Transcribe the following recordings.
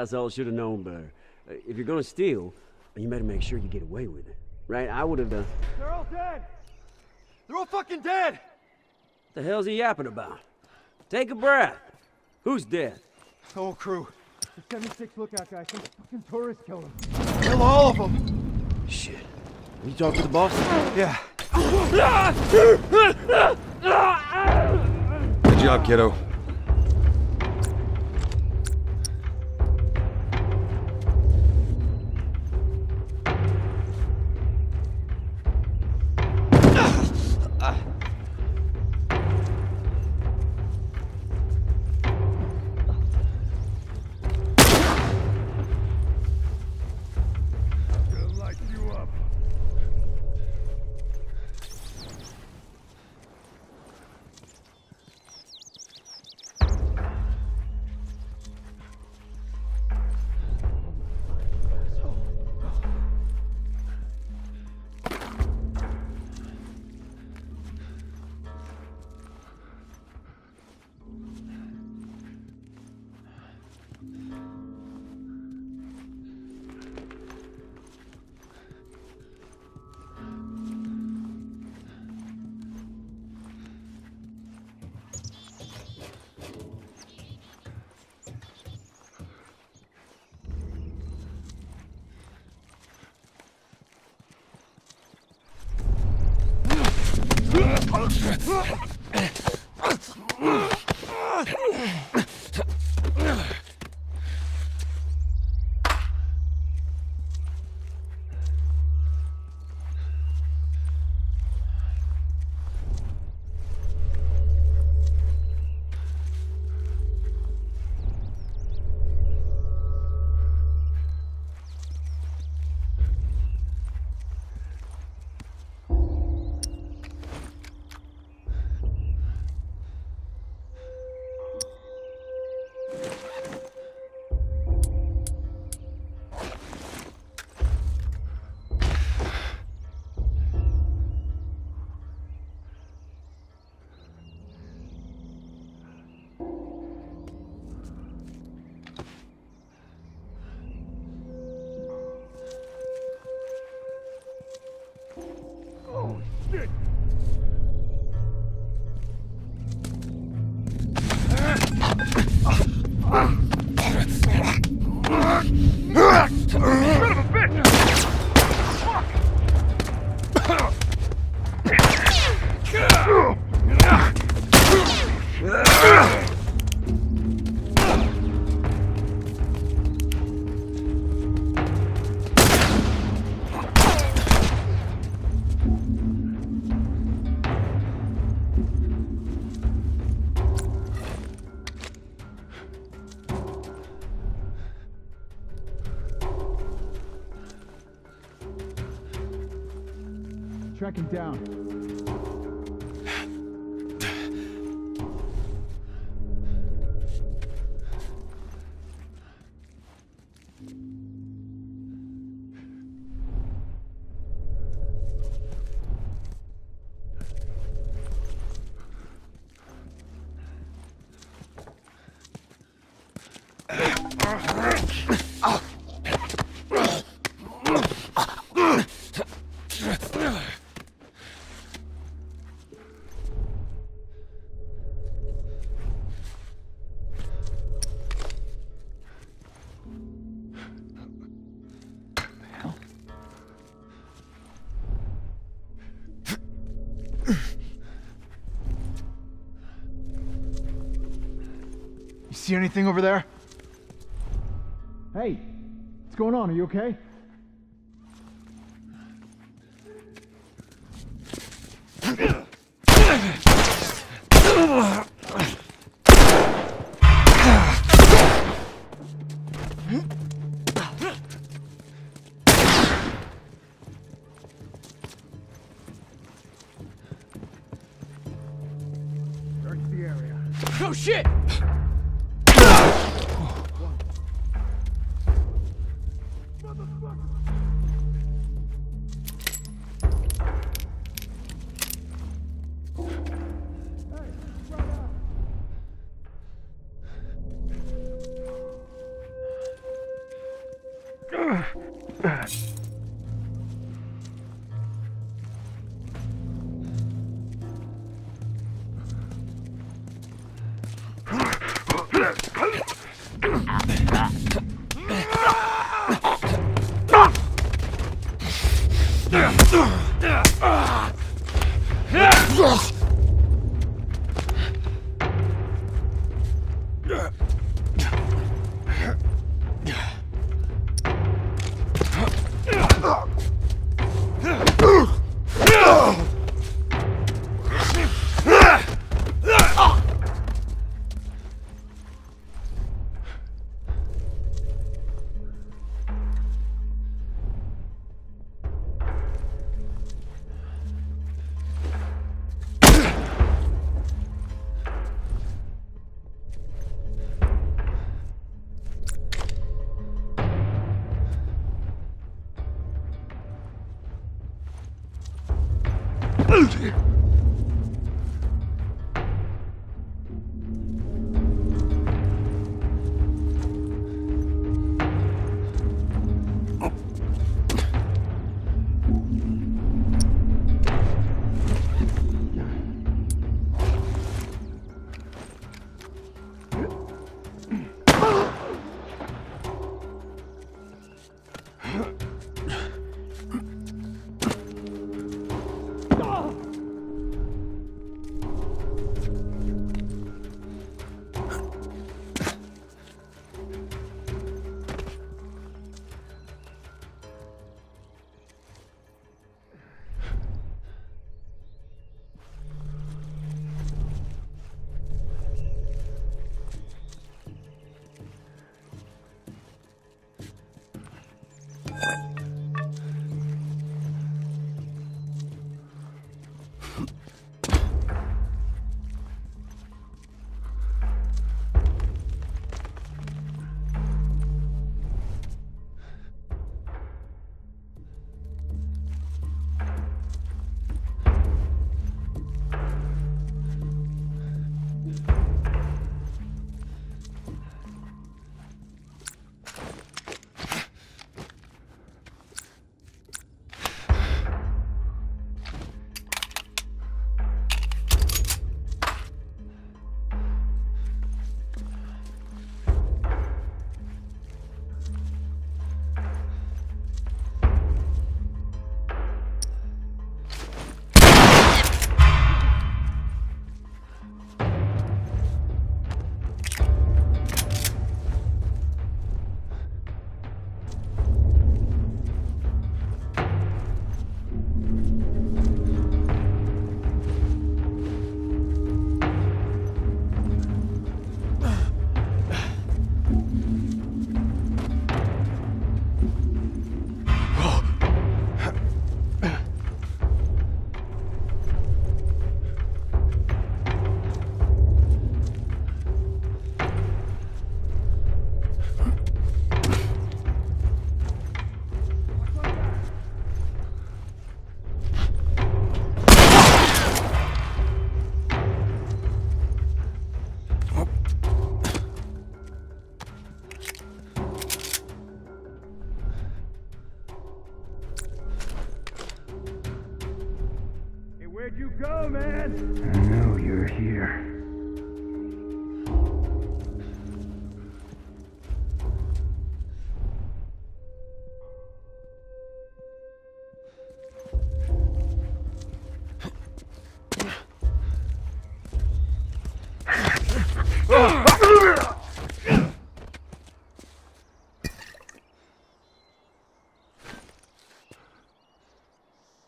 asshole should have known better. Uh, if you're gonna steal, you better make sure you get away with it. Right? I would have. Uh... They're all dead! They're all fucking dead! What the hell's he yapping about? Take a breath. Who's dead? The whole crew. The 76 lookout guy. Some fucking tourists killed him. Kill all of them! Shit. You talk to the boss? Yeah. Good job, kiddo. Huh? You see anything over there? Hey, what's going on? Are you okay?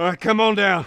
All right, come on down.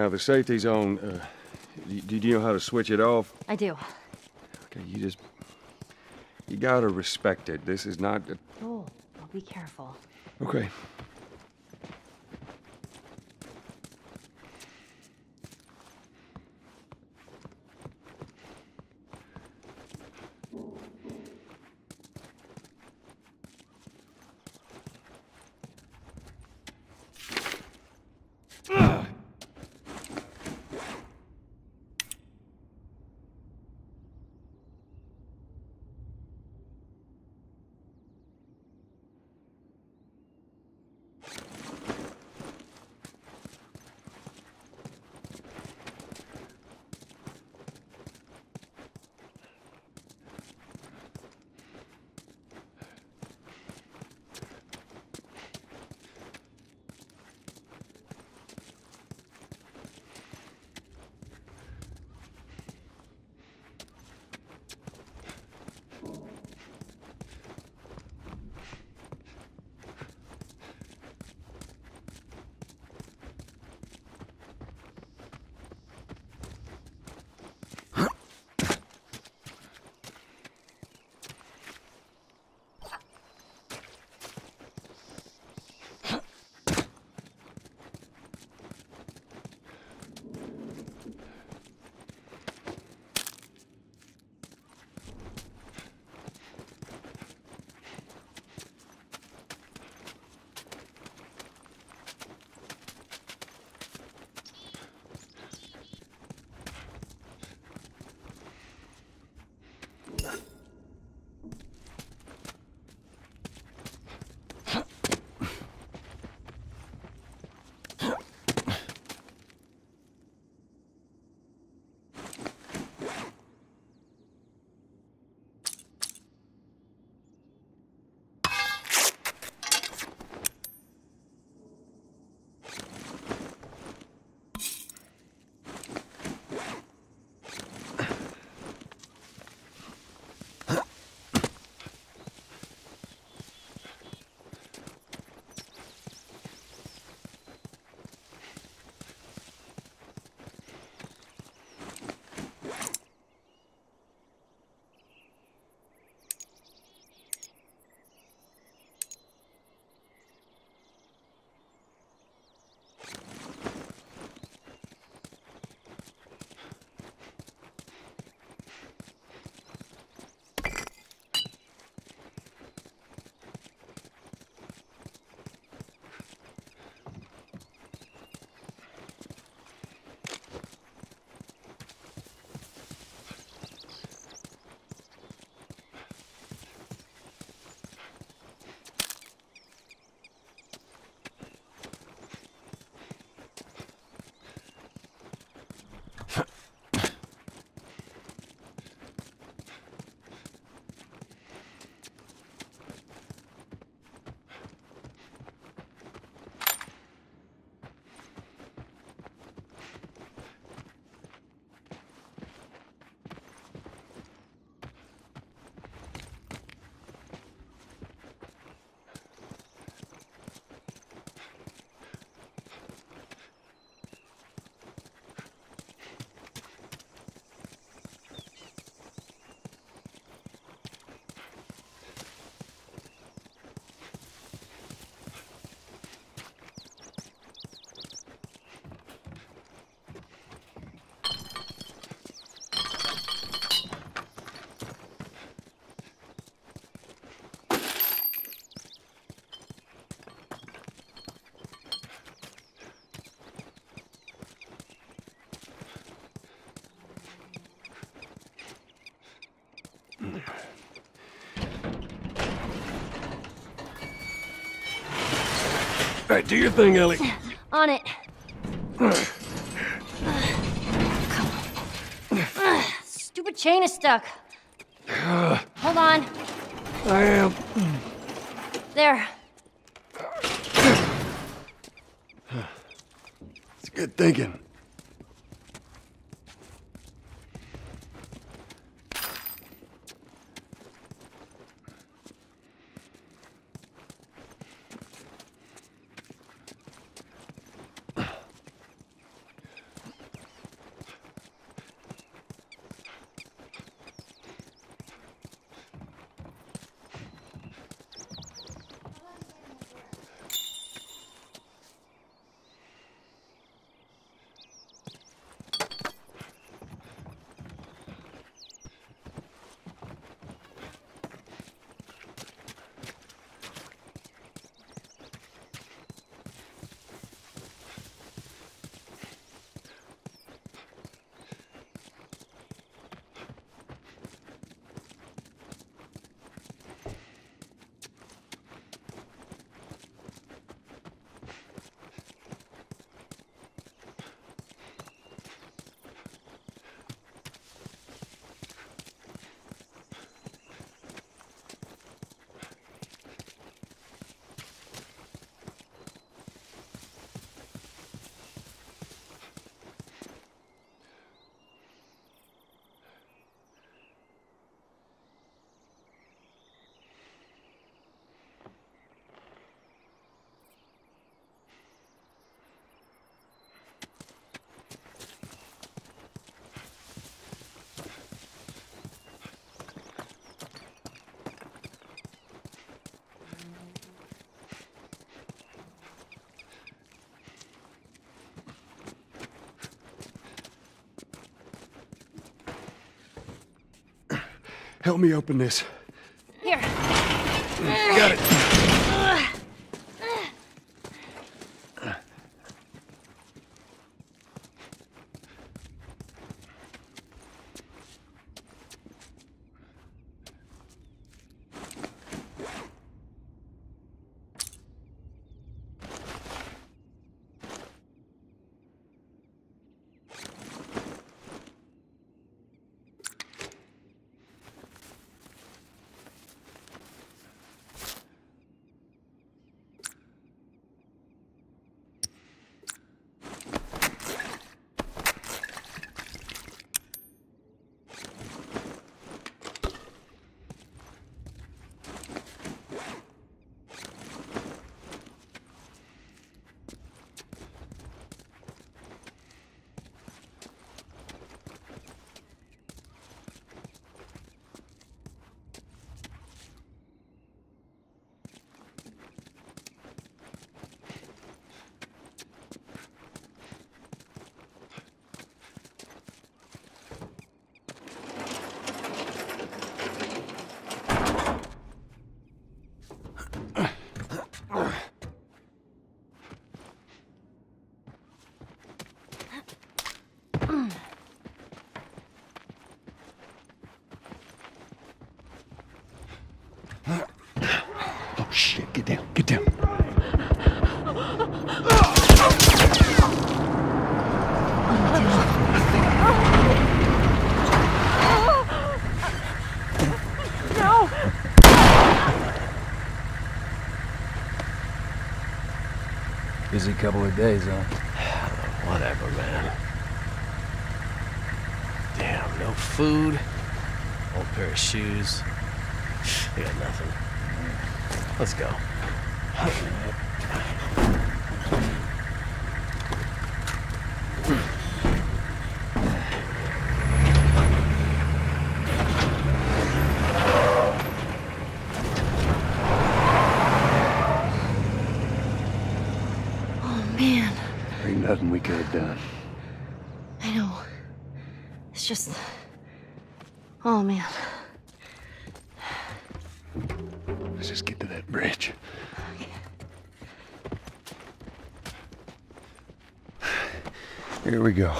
Now, the safety's on. Uh, do, do you know how to switch it off? I do. Okay, you just. You gotta respect it. This is not. A, Oh, I'll be careful. okay. All right, do your thing, Ellie. On it. Stupid chain is stuck. Help me open this. Here. Got it. Oh shit, get down, get down. Busy couple of days, huh? Whatever, man. Damn, no food, old pair of shoes. We got nothing. Let's go. Nothing we could have done. I know. It's just. Oh, man. Let's just get to that bridge. Here we go.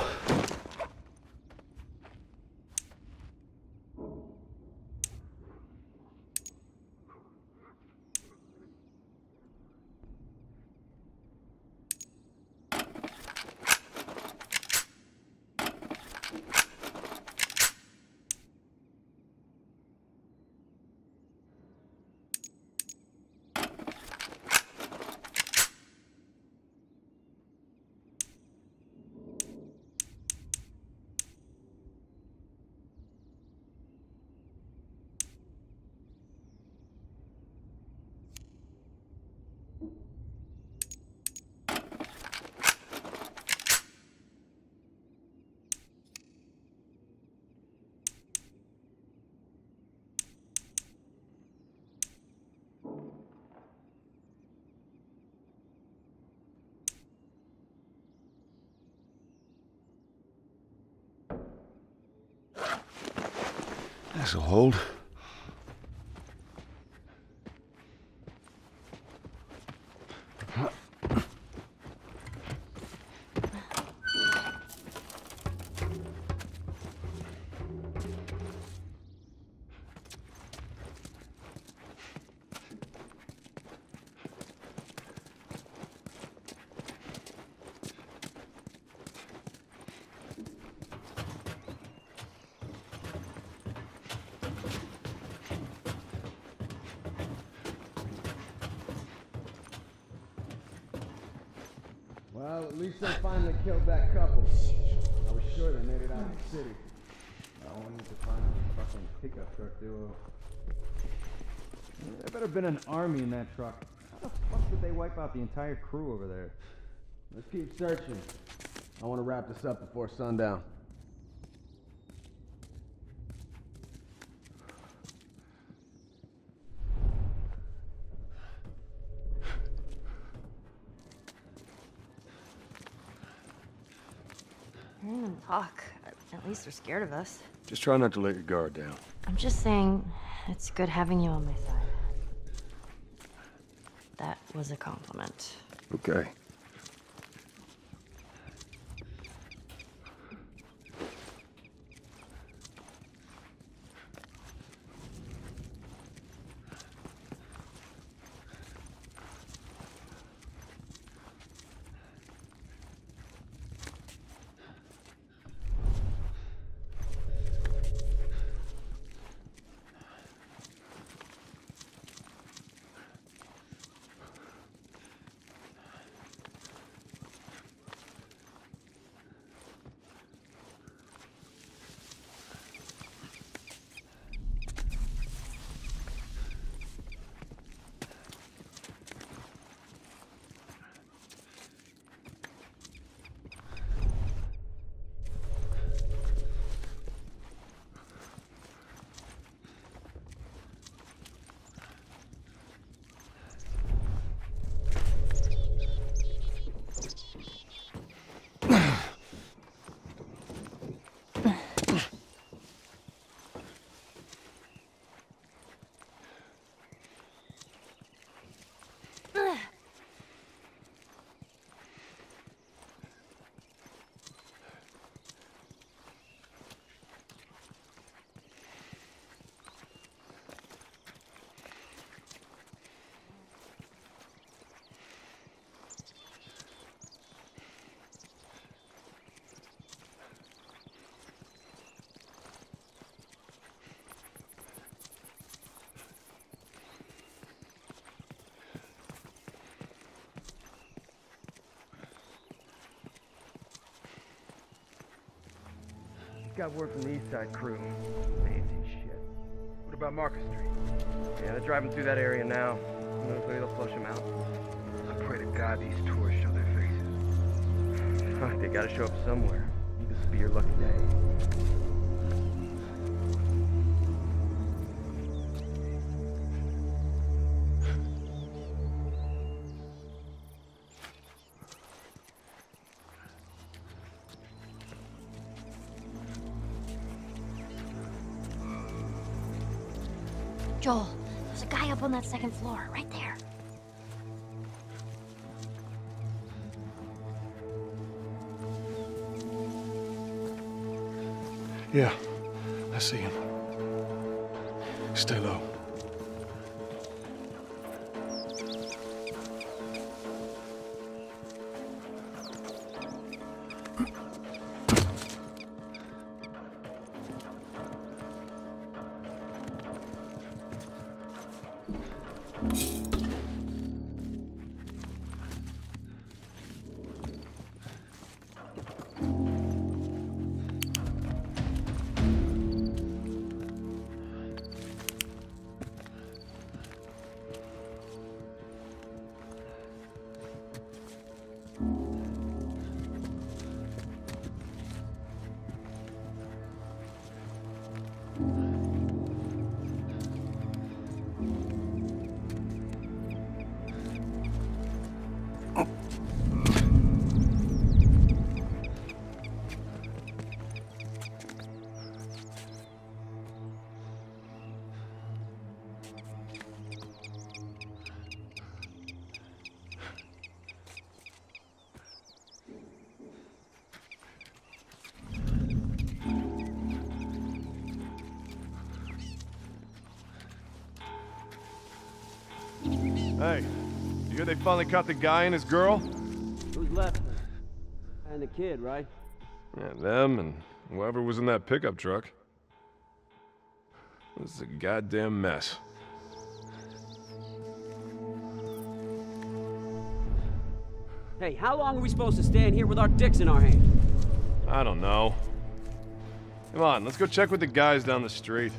This'll hold. Well, at least they finally killed that couple. I was sure they made it out of the city. I need to find a fucking pickup truck duo. There better have been an army in that truck. How the fuck did they wipe out the entire crew over there? Let's keep searching. I want to wrap this up before sundown. Them talk. At least they're scared of us. Just try not to let your guard down. I'm just saying, it's good having you on my side. That was a compliment. Okay. Got word from the East Side crew. Fancy shit. What about Market Street? Yeah, they're driving through that area now. Maybe they'll flush them out. I pray to God these tourists show their faces. they gotta show up somewhere. This will be your lucky day. Second floor, right there. Yeah, I see him. Stay low. Hey, you hear they finally caught the guy and his girl? Who's left? And the kid, right? Yeah, them and whoever was in that pickup truck. This is a goddamn mess. Hey, how long are we supposed to stand here with our dicks in our hands? I don't know. Come on, let's go check with the guys down the street.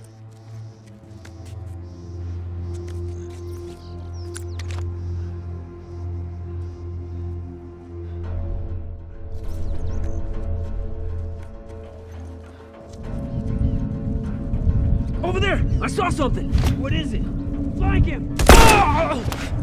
Over there! I saw something! What is it? Flank him! Behind